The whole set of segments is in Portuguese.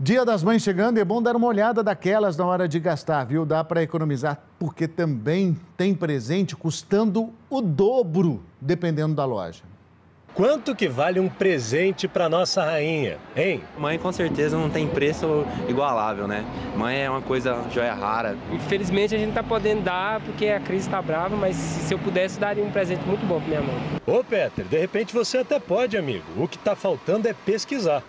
Dia das Mães chegando e é bom dar uma olhada daquelas na hora de gastar, viu? Dá para economizar, porque também tem presente custando o dobro, dependendo da loja. Quanto que vale um presente para nossa rainha, hein? Mãe com certeza não tem preço igualável, né? Mãe é uma coisa joia rara. Infelizmente a gente não tá podendo dar porque a crise está brava, mas se eu pudesse daria um presente muito bom para minha mãe. Ô Peter, de repente você até pode, amigo. O que está faltando é pesquisar.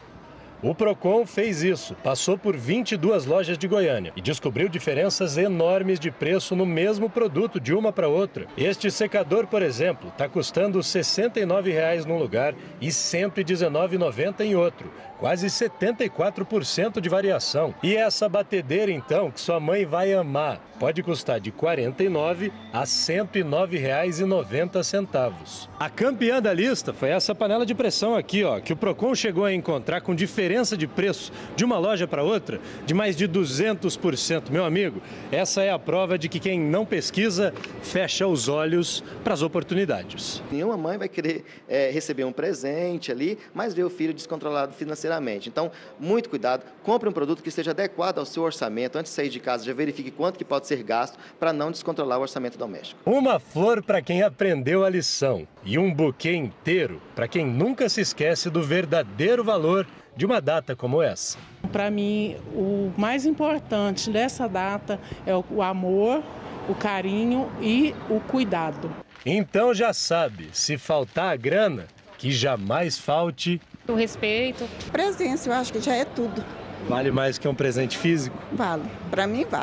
O Procon fez isso, passou por 22 lojas de Goiânia e descobriu diferenças enormes de preço no mesmo produto de uma para outra. Este secador, por exemplo, está custando R$ 69,00 num lugar e R$ 119,90 em outro, quase 74% de variação. E essa batedeira, então, que sua mãe vai amar, pode custar de R$ 49 a R$ 109,90. A campeã da lista foi essa panela de pressão aqui, ó, que o Procon chegou a encontrar com diferença de preço de uma loja para outra de mais de 200%. Meu amigo, essa é a prova de que quem não pesquisa fecha os olhos para as oportunidades. Nenhuma mãe vai querer é, receber um presente ali, mas ver o filho descontrolado financeiramente. Então, muito cuidado, compre um produto que esteja adequado ao seu orçamento. Antes de sair de casa, já verifique quanto que pode ser gasto para não descontrolar o orçamento doméstico. Uma flor para quem aprendeu a lição e um buquê inteiro para quem nunca se esquece do verdadeiro valor de uma data como essa. Para mim, o mais importante dessa data é o amor, o carinho e o cuidado. Então já sabe, se faltar a grana, que jamais falte o respeito. Presença, eu acho que já é tudo. Vale mais que um presente físico? Vale, para mim vale.